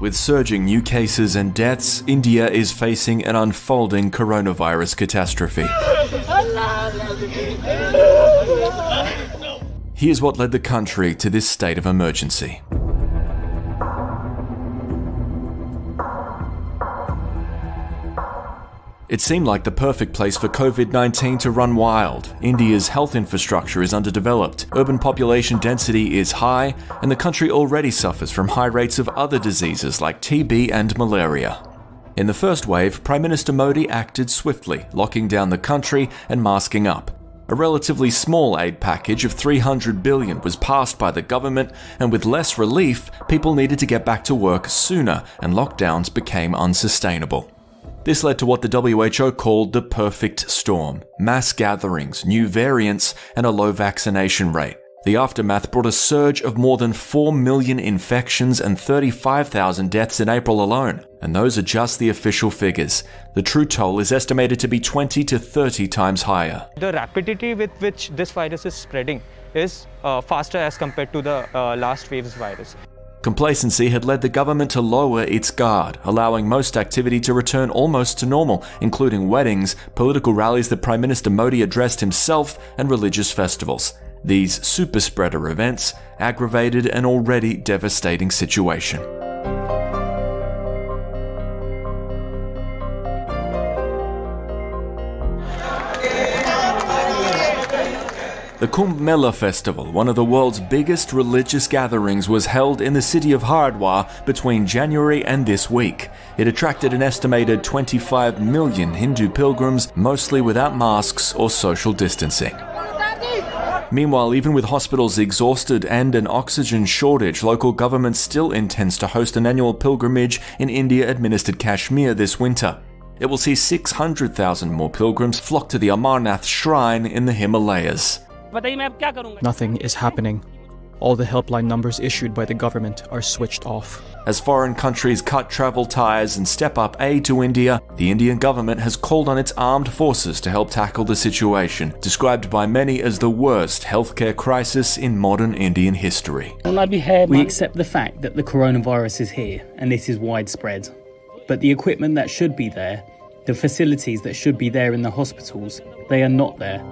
With surging new cases and deaths, India is facing an unfolding coronavirus catastrophe. Here's what led the country to this state of emergency. It seemed like the perfect place for COVID 19 to run wild. India's health infrastructure is underdeveloped, urban population density is high, and the country already suffers from high rates of other diseases like TB and malaria. In the first wave, Prime Minister Modi acted swiftly, locking down the country and masking up. A relatively small aid package of 300 billion was passed by the government, and with less relief, people needed to get back to work sooner and lockdowns became unsustainable. This led to what the WHO called the perfect storm mass gatherings, new variants, and a low vaccination rate. The aftermath brought a surge of more than 4 million infections and 35,000 deaths in April alone, and those are just the official figures. The true toll is estimated to be 20 to 30 times higher. The rapidity with which this virus is spreading is uh, faster as compared to the uh, last wave's virus. Complacency had led the government to lower its guard, allowing most activity to return almost to normal, including weddings, political rallies that Prime Minister Modi addressed himself, and religious festivals. These super spreader events aggravated an already devastating situation. The Kumbh Mela festival, one of the world's biggest religious gatherings, was held in the city of Haridwar between January and this week. It attracted an estimated 25 million Hindu pilgrims, mostly without masks or social distancing. Meanwhile, even with hospitals exhausted and an oxygen shortage, local government still intends to host an annual pilgrimage in India administered Kashmir this winter. It will see 600,000 more pilgrims flock to the Amarnath shrine in the Himalayas. Nothing is happening. All the helpline numbers issued by the government are switched off. As foreign countries cut travel ties and step up aid to India, the Indian government has called on its armed forces to help tackle the situation, described by many as the worst healthcare crisis in modern Indian history. We accept the fact that the coronavirus is here and it is widespread. But the equipment that should be there, the facilities that should be there in the hospitals, they are not there.